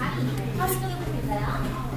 다 활동해 보실까요?